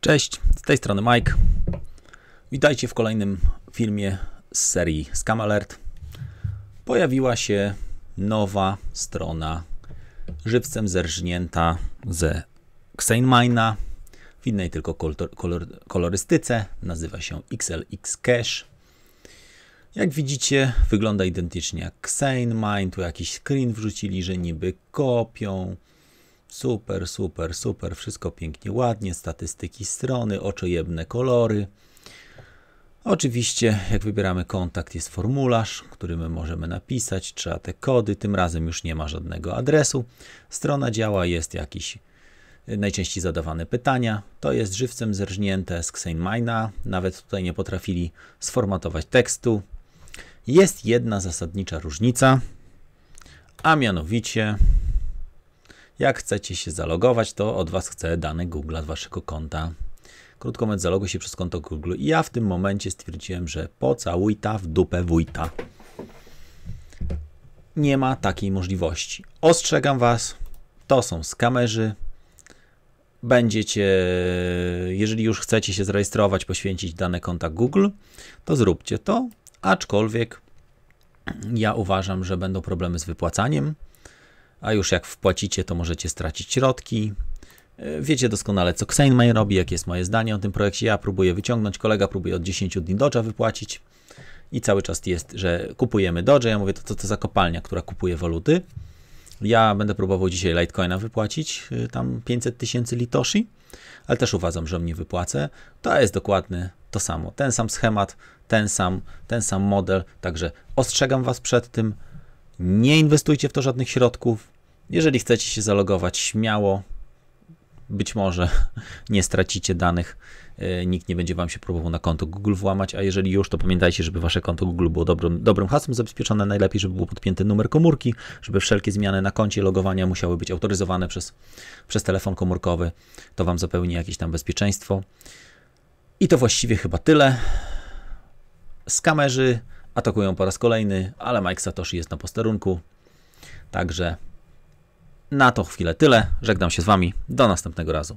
Cześć, z tej strony Mike. Witajcie w kolejnym filmie z serii Scam Alert. Pojawiła się nowa strona żywcem zerżnięta ze Xenemina w innej tylko kolor, kolor, kolorystyce. Nazywa się XLX Cache. Jak widzicie, wygląda identycznie jak Xenemine. Tu jakiś screen wrzucili, że niby kopią. Super, super, super. Wszystko pięknie, ładnie. Statystyki strony, oczojebne kolory. Oczywiście, jak wybieramy kontakt, jest formularz, który my możemy napisać. Trzeba te kody. Tym razem już nie ma żadnego adresu. Strona działa, jest jakiś najczęściej zadawane pytania. To jest żywcem zerżnięte z Xenemina. Nawet tutaj nie potrafili sformatować tekstu. Jest jedna zasadnicza różnica, a mianowicie jak chcecie się zalogować, to od Was chce dane Google, od Waszego konta. Krótko mówiąc, zaloguj się przez konto Google. I ja w tym momencie stwierdziłem, że pocałuj ta w dupę wójta. Nie ma takiej możliwości. Ostrzegam Was, to są skamerzy. Będziecie, jeżeli już chcecie się zarejestrować, poświęcić dane konta Google, to zróbcie to. Aczkolwiek ja uważam, że będą problemy z wypłacaniem a już jak wpłacicie, to możecie stracić środki. E, wiecie doskonale, co Xenemine robi, jakie jest moje zdanie o tym projekcie. Ja próbuję wyciągnąć, kolega próbuje od 10 dni Dodge'a wypłacić i cały czas jest, że kupujemy Dodge. Ja mówię, to, to, to za kopalnia, która kupuje waluty. Ja będę próbował dzisiaj Litecoina wypłacić, e, tam 500 tysięcy litoshi, ale też uważam, że mnie wypłacę. To jest dokładnie to samo. Ten sam schemat, ten sam, ten sam model, także ostrzegam Was przed tym. Nie inwestujcie w to żadnych środków. Jeżeli chcecie się zalogować, śmiało, być może nie stracicie danych, e, nikt nie będzie Wam się próbował na konto Google włamać, a jeżeli już, to pamiętajcie, żeby Wasze konto Google było dobrym, dobrym hasłem zabezpieczone, najlepiej, żeby był podpięty numer komórki, żeby wszelkie zmiany na koncie logowania musiały być autoryzowane przez, przez telefon komórkowy, to Wam zapewni jakieś tam bezpieczeństwo. I to właściwie chyba tyle. Skamerzy atakują po raz kolejny, ale Mike Satoshi jest na posterunku. Także na to chwilę tyle. Żegnam się z Wami. Do następnego razu.